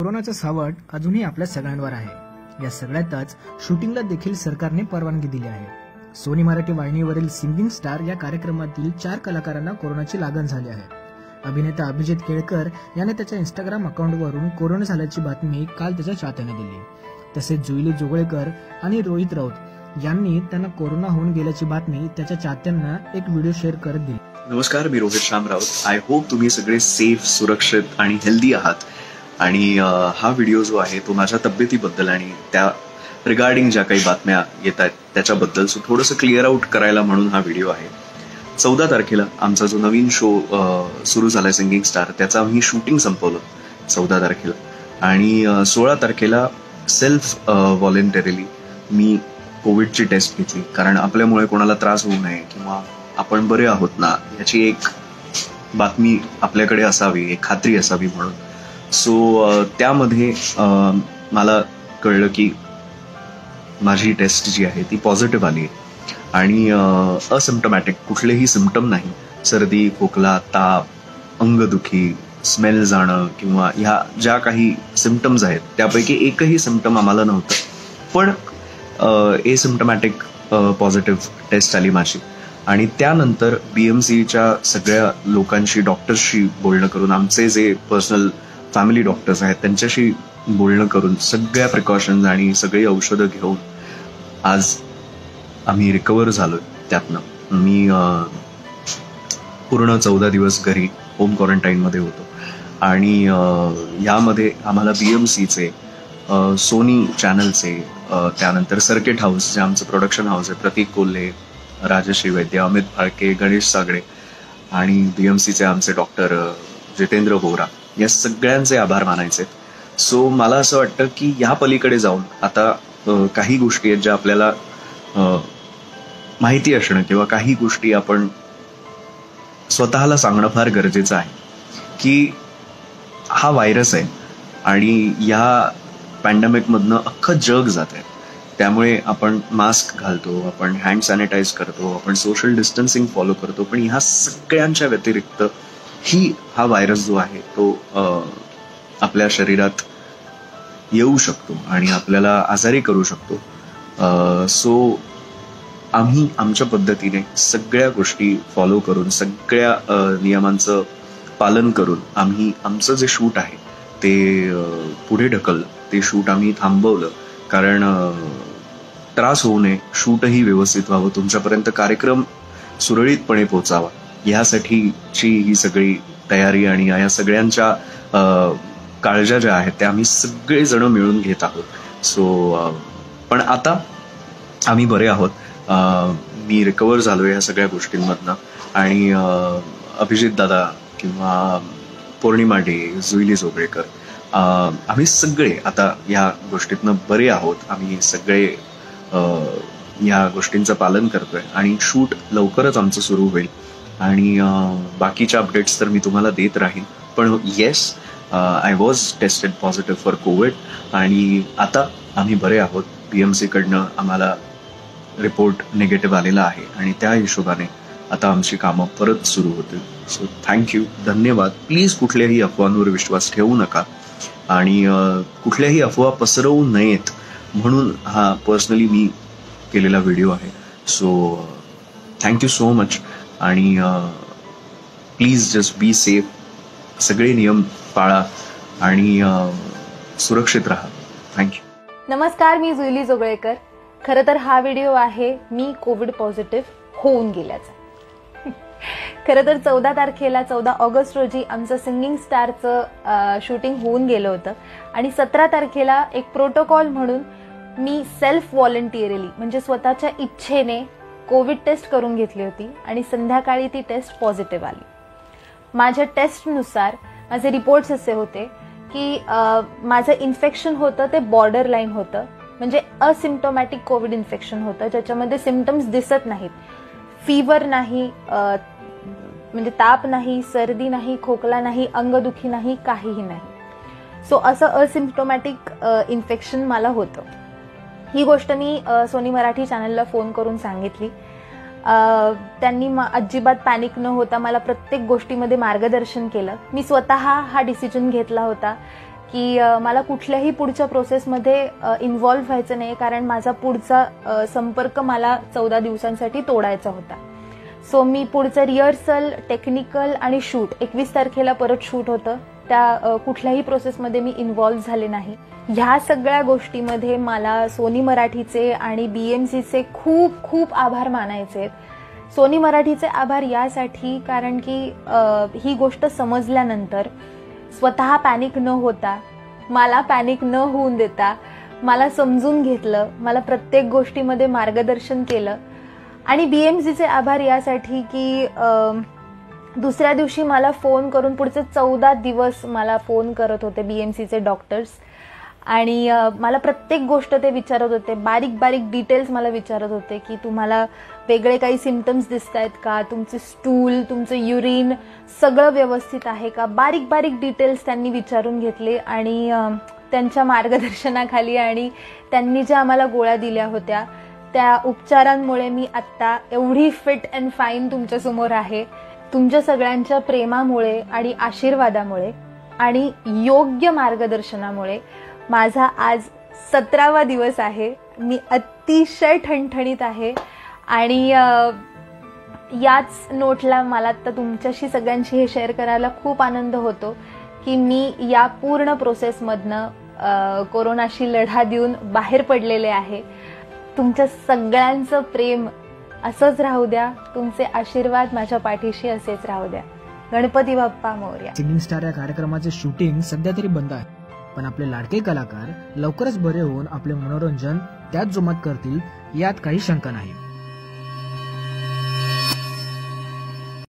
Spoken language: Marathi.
कोरोनाचं सावट अजूनही आपल्या सगळ्यांवर आहे. या सगळ्यातच शूटिंगला देखील सरकारने परवानगी दिली आहे. सोनी मराठी वाहिनीवरील सिंगिंग स्टार या कार्यक्रमातील चार कलाकारांना कोरोनाची लागण झाली आहे. अभिनेता अभिजित केळकर याने त्याच्या इंस्टाग्राम अकाउंटवरून कोरोना झाल्याची बातमी काल त्याच्या चाहत्याने दिली. तसेच जुईली जोगळेकर आणि रोहित राऊत यांनी त्यांना कोरोना होऊन गेल्याची बातमी त्याच्या चाहत्यांना एक व्हिडिओ शेअर करत दिली. नमस्कार मी रोहित श्याम राऊत आय होप तुम्ही सगळे सेफ सुरक्षित आणि हेल्दी आहात. आणि हा व्हिडिओ जो आहे तो माझ्या तब्येतीबद्दल आणि त्या रिगार्डिंग ज्या काही बातम्या येत आहेत त्याच्याबद्दल सो थोडंसं क्लिअर आउट करायला म्हणून हा व्हिडिओ आहे. चौदा तारखेला आमचा जो नवीन शो सुरू झालाय सिंगिंग स्टार त्याचं आम्ही शूटिंग संपवलं चौदा तारखेला. आणि सोळा तारखेला सेल्फ व्हॉलेंटरीली मी कोविडची टेस्ट घेतली. कारण आपल्यामुळे कोणाला त्रास होऊ नये किंवा आपण बरे आहोत ना याची एक बातमी आपल्याकडे असावी एक खात्री असावी म्हणून. सो uh, त्यामध्ये मला कळलं की माझी टेस्ट जी आहे ती पॉझिटिव्ह आली. आहे आणि असिम्टमॅटिक कुठलेही सिमटम नाही. सर्दी खोकला ताप अंगदुखी स्मेल जाणं किंवा ह्या ज्या काही सिमटम्स आहेत त्यापैकी एकही सिमटम आम्हाला नव्हतं. पण ए सिमटमॅटिक पॉझिटिव्ह टेस्ट आली माझी. आणि त्यानंतर बी एम सीच्या सगळ्या लोकांशी डॉक्टर्सशी बोलणं करून आमचे जे पर्सनल फॅमिली डॉक्टर्स आहेत त्यांच्याशी बोलणं करून सगळ्या प्रिकॉशन्स आणि सगळी औषधं घेऊन आज आम्ही रिकवर झालो त्यातनं. मी पूर्ण चौदा दिवस घरी होम क्वारंटाईनमध्ये होतो. आणि यामध्ये आम्हाला बी एम सीचे सोनी चॅनलचे त्यानंतर सर्किट हाऊस जे आमचं प्रोडक्शन हाऊस आहे प्रतीक कोल्हे राजश्री वैद्य अमित फाळके गणेश सागडे आणि बी एम सीचे आमचे डॉक्टर जितेंद्र बोरा. या सगळ्यांचे आभार मानायचे. सो मला असं वाटतं की या पलीकडे जाऊन आता काही गोष्टी आहेत ज्या आपल्याला माहिती असणं किंवा काही गोष्टी आपण स्वतःला सांगणं फार गरजेचं आहे. की हा व्हायरस आहे आणि या पॅन्डेमिकमधनं अख्खं जग जात आहे त्यामुळे आपण मास्क घालतो आपण हँड सॅनिटाईज करतो आपण सोशल डिस्टन्सिंग फॉलो करतो पण ह्या सगळ्यांच्या व्यतिरिक्त ही हा व्हायरस जो आहे तो आपल्या शरीरात येऊ शकतो आणि आपल्याला आजारी करू शकतो. सो आम्ही आमच्या पद्धतीने सगळ्या गोष्टी फॉलो करून सगळ्या नियमांचं पालन करून आम्ही आमचं जे शूट आहे ते पुढे ढकललं. ते शूट आम्ही थांबवलं. कारण त्रास होऊ नये. शूटही व्यवस्थित व्हावं. तुमच्यापर्यंत कार्यक्रम सुरळीतपणे पोचावा ह्यासाठीची ही सगळी तयारी आणि या सगळ्यांच्या काळजा काळज्या ज्या आहेत त्या आम्ही सगळेजण मिळून घेत आहोत. सो पण आता आम्ही बरे आहोत. मी रिकवर झालो या सगळ्या गोष्टींमधनं. आणि अभिजित दादा किंवा पौर्णिमा डे जुईली जोगळेकर आम्ही सगळे आता या गोष्टीतनं बरे आहोत. आम्ही सगळे या गोष्टींचं पालन करतोय. आणि शूट लवकरच आमचं सुरू होईल. आणि बाकीच्या अपडेट्स तर मी तुम्हाला देत राहीन. पण yes I was tested positive for COVID आणि आता आम्ही बरे आहोत. पी एम सीकडनं आम्हाला रिपोर्ट निगेटिव्ह आलेला आहे आणि त्या हिशोबाने आता आमची कामं परत सुरू होतील. सो थँक्यू धन्यवाद. प्लीज कुठल्याही अफवांवर विश्वास ठेवू नका आणि कुठल्याही अफवा पसरवू नयेत म्हणून हा पर्सनली मी केलेला व्हिडिओ आहे. So thank you so much आणि प्लीज जस्ट बी सेफ सगळे नियम पाळा आणि सुरक्षित राहा. थँक्यू नमस्कार मी जुईली जोगळेकर. खरं तर हा व्हिडिओ आहे मी कोविड पॉझिटिव्ह होऊन गेल्याचा. खरं तर चौदा तारखेला चौदा ऑगस्ट रोजी आमचं सिंगिंग स्टारचं शूटिंग होऊन गेलं होतं. आणि सतरा तारखेला एक प्रोटोकॉल म्हणून मी सेल्फ व्हॉलंटिअरली म्हणजे स्वतःच्या इच्छेने कोविड टेस्ट करून घेतली होती आणि संध्याकाळी ती टेस्ट पॉझिटिव्ह आली. माझ्या टेस्टनुसार माझे रिपोर्ट्स असे होते की माझं इन्फेक्शन होतं ते बॉर्डर लाईन होतं. म्हणजे असिम्टोमॅटिक कोविड इन्फेक्शन होतं ज्याच्यामध्ये सिमटम्स दिसत नाहीत. फीवर नाही म्हणजे ताप नाही सर्दी नाही खोकला नाही अंगदुखी नाही काहीही नाही. सो असं असिम्प्टोमॅटिक इन्फेक्शन मला होतं. ही गोष्ट मी सोनी मराठी चॅनलला फोन करून सांगितली. त्यांनी अजिबात पॅनिक न होता मला प्रत्येक गोष्टीमध्ये मार्गदर्शन केलं. मी स्वतः हा डिसिजन घेतला होता की मला कुठल्याही पुढच्या प्रोसेसमध्ये इन्व्हॉल्व्ह व्हायचं नाही कारण माझा पुढचा संपर्क मला चौदा दिवसांसाठी तोडायचा होता. सो मी पुढचं रिहर्सल टेक्निकल आणि शूट एकवीस तारखेला परत शूट होतं. त्या कुठल्याही प्रोसेसमध्ये मी इन्व्हॉल्व्ह झाले नाही. ह्या सगळ्या गोष्टीमध्ये मला सोनी मराठीचे आणि बी एम सीचे खूप खूप आभार मानायचे आहेत. सोनी मराठीचे आभार यासाठी कारण की ही गोष्ट समजल्यानंतर स्वतः पॅनिक न होता मला पॅनिक न होऊन देता मला समजून घेतलं मला प्रत्येक गोष्टीमध्ये मार्गदर्शन केलं. आणि बी एम सीचे आभार यासाठी की आ, दुसऱ्या दिवशी मला फोन करून पुढचे चौदा दिवस मला फोन करत होते बी एम सीचे डॉक्टर्स आणि मला प्रत्येक गोष्ट ते विचारत होते. बारीक बारीक डिटेल्स मला विचारत होते की तुम्हाला वेगळे काही सिमटम्स दिसत आहेत का? तुमचे स्टूल तुमचं युरिन सगळं व्यवस्थित आहे का? बारीक बारीक डिटेल्स त्यांनी विचारून घेतले आणि त्यांच्या मार्गदर्शनाखाली आणि त्यांनी ज्या आम्हाला गोळ्या दिल्या होत्या त्या उपचारांमुळे मी आत्ता एवढी फिट अँड फाईन तुमच्यासमोर आहे. तुमच्या सगळ्यांच्या प्रेमामुळे आणि आशीर्वादामुळे आणि योग्य मार्गदर्शनामुळे माझा आज सतरावा दिवस आहे. मी अतिशय ठणठणीत आहे. आणि याच नोटला मला आत्ता तुमच्याशी सगळ्यांशी हे शेअर करायला खूप आनंद होतो की मी या पूर्ण प्रोसेसमधनं कोरोनाशी लढा देऊन बाहेर पडलेले आहे. तुमच्या सगळ्यांचं प्रेम असंच राहू द्या तुमचे आशीर्वाद माझ्या पाठीशी असेच राहू द्या. गणपती बाप्पा मोर्या. सिंगिंग स्टार या कार्यक्रमाचे शूटिंग सध्या तरी बंद आहे पण आपले लाडके कलाकार लवकरच बरे होऊन आपले मनोरंजन त्याच जोमात करतील यात काही शंका नाही.